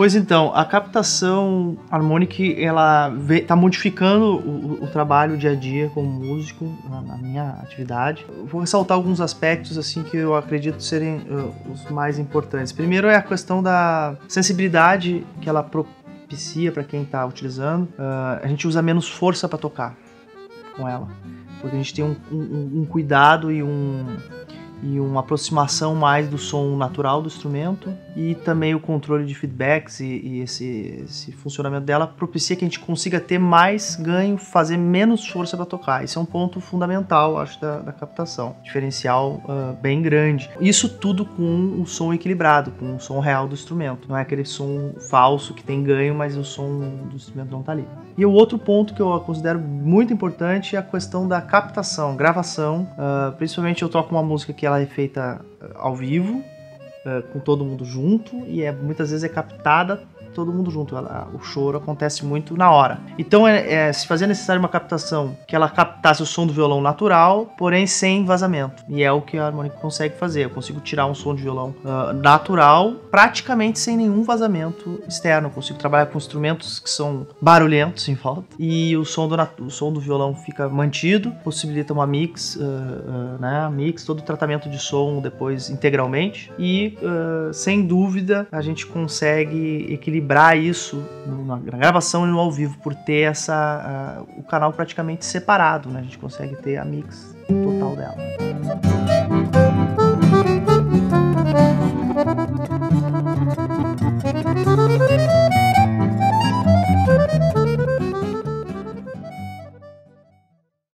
Pois então, a captação harmônica, ela está modificando o, o, trabalho dia a dia como músico na, na, minha atividade. Vou ressaltar alguns aspectos assim que eu acredito serem uh, os mais importantes. Primeiro é a questão da sensibilidade que ela propicia para quem está utilizando. Uh, a gente usa menos força para tocar com ela, porque a gente tem um, um, um cuidado e um e uma aproximação mais do som natural do instrumento e também o controle de feedbacks e, e esse, esse, funcionamento dela propicia que a gente consiga ter mais ganho, fazer menos força para tocar. Isso é um ponto fundamental, acho, da, da captação. Diferencial uh, bem grande. Isso tudo com um som equilibrado, com o som real do instrumento. Não é aquele som falso que tem ganho, mas o som do instrumento não está ali. E o outro ponto que eu considero muito importante é a questão da captação, gravação. Uh, principalmente eu toco uma música que ela é feita ao vivo, uh, com todo mundo junto, e é, muitas vezes é captada todo mundo junto. Ela, o choro acontece muito na hora. Então, é, é, se fazia necessário uma captação que ela captasse o som do violão natural, porém sem vazamento. E é o que a harmônica consegue fazer. Eu consigo tirar um som de violão uh, natural, praticamente sem nenhum vazamento externo. Eu consigo trabalhar com instrumentos que são barulhentos em falta. E o som do, o som do violão fica mantido, possibilita uma mix, uh, uh, né? Mix, todo o tratamento de som depois integralmente. E, sem dúvida, a gente consegue equilibrar equilibrar isso na gravação e no ao vivo, por ter essa, uh, o canal praticamente separado, né? A gente consegue ter a mix total dela.